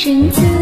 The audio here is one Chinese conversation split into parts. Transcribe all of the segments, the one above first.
神子。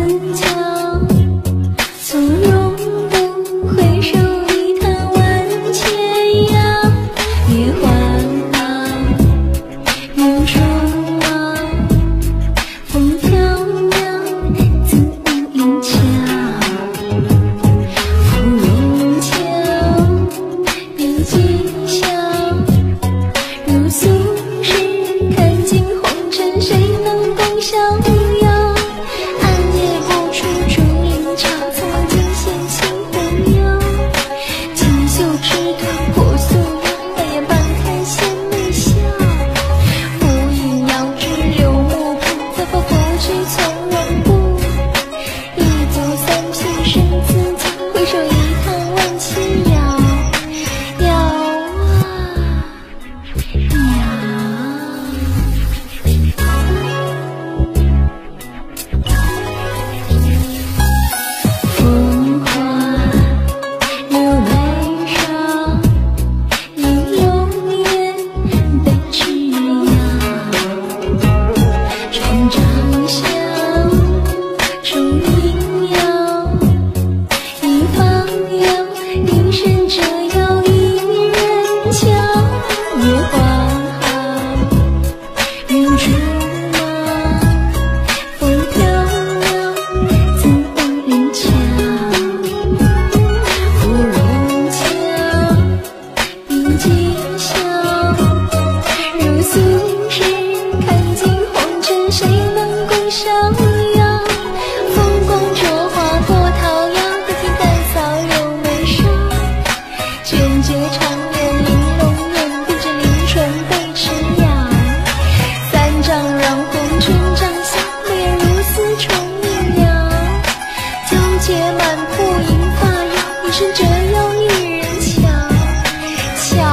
逍，风光灼花过桃夭，不见淡扫有眉梢。卷绝长脸玲珑眼，闭着梨唇被齿咬。三丈软红春帐下，媚眼如丝穿绿袅。娇姐满铺银发，一身折腰一人瞧。啊，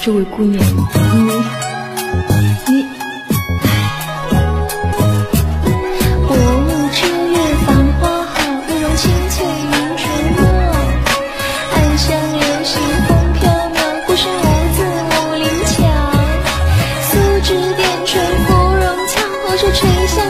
这位姑娘，你。你，薄雾遮月，繁花好，玉容清翠云垂墨。暗香远，新风飘渺，孤身无字五陵桥。素指点穿芙蓉俏，何处吹箫？